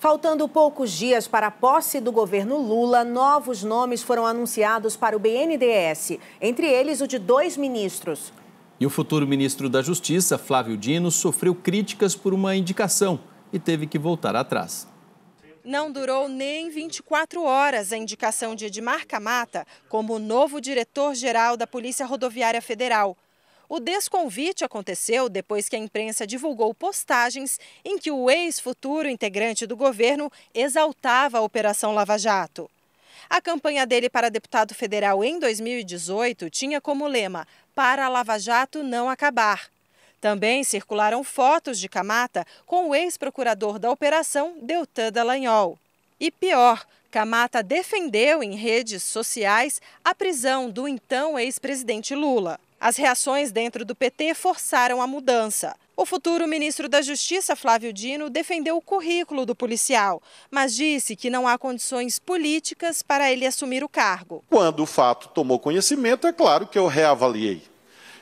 Faltando poucos dias para a posse do governo Lula, novos nomes foram anunciados para o BNDES, entre eles o de dois ministros. E o futuro ministro da Justiça, Flávio Dino, sofreu críticas por uma indicação e teve que voltar atrás. Não durou nem 24 horas a indicação de Edmar Camata como novo diretor-geral da Polícia Rodoviária Federal. O desconvite aconteceu depois que a imprensa divulgou postagens em que o ex-futuro integrante do governo exaltava a Operação Lava Jato. A campanha dele para deputado federal em 2018 tinha como lema: Para a Lava Jato não acabar. Também circularam fotos de Camata com o ex-procurador da operação, Deltan Dallagnol. E pior, Camata defendeu em redes sociais a prisão do então ex-presidente Lula. As reações dentro do PT forçaram a mudança. O futuro ministro da Justiça, Flávio Dino, defendeu o currículo do policial, mas disse que não há condições políticas para ele assumir o cargo. Quando o fato tomou conhecimento, é claro que eu reavaliei.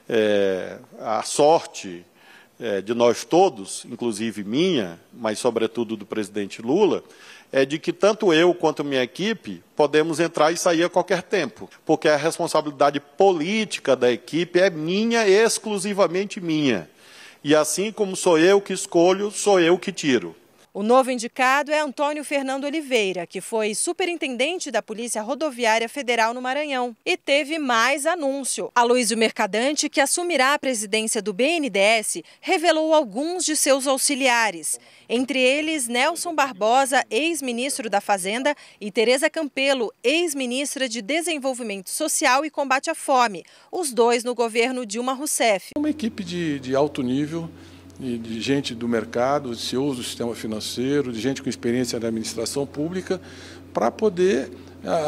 É, a sorte é, de nós todos, inclusive minha, mas sobretudo do presidente Lula, é de que tanto eu quanto minha equipe podemos entrar e sair a qualquer tempo, porque a responsabilidade política da equipe é minha, exclusivamente minha. E assim como sou eu que escolho, sou eu que tiro. O novo indicado é Antônio Fernando Oliveira, que foi superintendente da Polícia Rodoviária Federal no Maranhão. E teve mais anúncio. A Luísio Mercadante, que assumirá a presidência do BNDES, revelou alguns de seus auxiliares. Entre eles, Nelson Barbosa, ex-ministro da Fazenda, e Tereza Campelo, ex-ministra de Desenvolvimento Social e Combate à Fome, os dois no governo Dilma Rousseff. Uma equipe de, de alto nível de gente do mercado, de CEOs do sistema financeiro, de gente com experiência na administração pública, para poder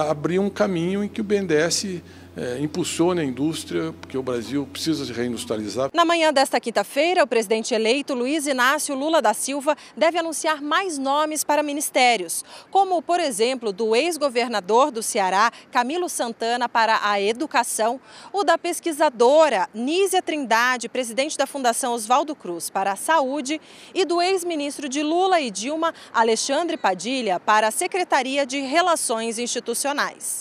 abrir um caminho em que o BNDES é, impulsione a indústria, porque o Brasil precisa se reindustrializar. Na manhã desta quinta-feira, o presidente eleito Luiz Inácio Lula da Silva deve anunciar mais nomes para ministérios, como, por exemplo, do ex-governador do Ceará, Camilo Santana, para a educação, o da pesquisadora Nízia Trindade, presidente da Fundação Oswaldo Cruz, para a saúde, e do ex-ministro de Lula e Dilma, Alexandre Padilha, para a Secretaria de Relações Institucionais.